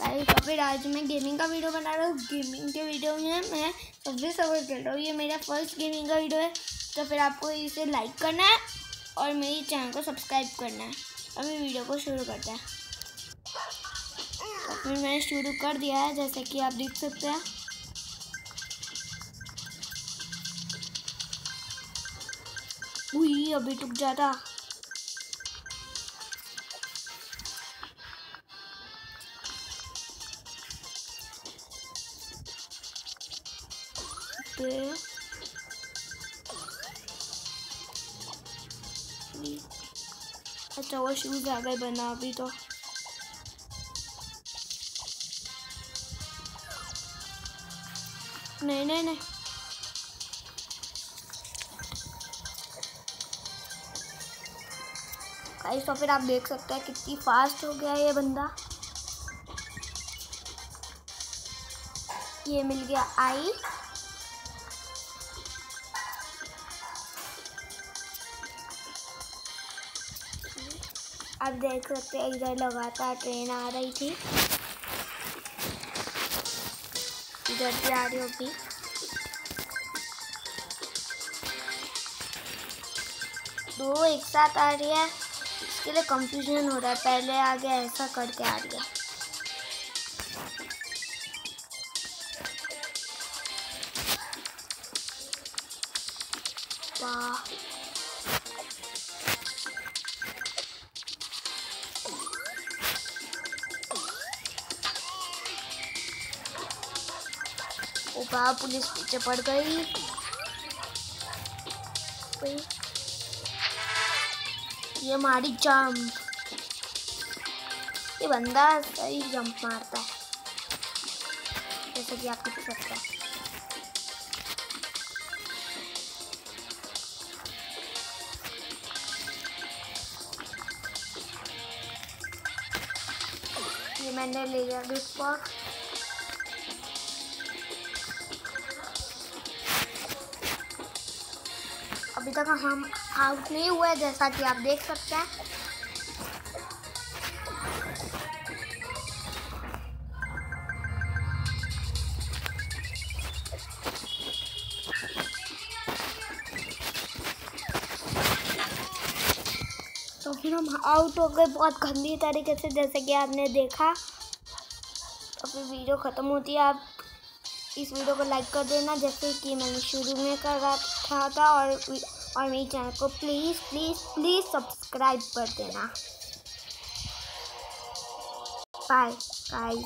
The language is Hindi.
गाइस फिर आज मैं गेमिंग का वीडियो बना रहा हूँ। गेमिंग के वीडियो में मैं सबसे सर्वर खेल रहा हूँ। ये मेरा फ़र्स्ट गेमिंग का वीडियो है। तो फिर आपको इसे लाइक करना है और मेरी चैनल को सब्सक्राइब करना है। अभी वीडियो को शुरू करते हैं। तो फिर मैंने शुरू कर दिया है, जैसे कि आप देख सकते हैं। अभी टुक जाता। पे अच्छा वो शूज़ आ गए बना अभी तो नहीं नहीं नहीं गाइस तो फिर आप देख सकते हैं कितनी फास्ट हो गया ये बंदा। ये मिल गया आई। आप देख सकते हैं, इधर लगातार ट्रेन आ रही थी। इधर भी आ रही होगी। दो एक साथ आ रही है। इसके लिए कंफ्यूजन हो रहा है, पहले आ गया ऐसा करके आ रही है। वाह। वाह पुलिस पीछे पड़ गई। ये मारी जंप ये बंदा सही जंप मारता है। जैसे कि आप देख सकते हैं। ये मैंने ले लिया गिफ्ट बॉक्स अभी तक हम आउट नहीं हुए जैसा कि आप देख सकते हैं। तो फिर हम आउट हो गए बहुत गंदी तरीके से, जैसे कि आपने देखा। तो फिर वीडियो ख़त्म होती है, आप इस वीडियो को लाइक कर देना, जैसे कि मैंने शुरू में कर रखा था और और मेरे चैनल को प्लीज़ प्लीज़ प्लीज़ सब्सक्राइब कर देना। Bye guys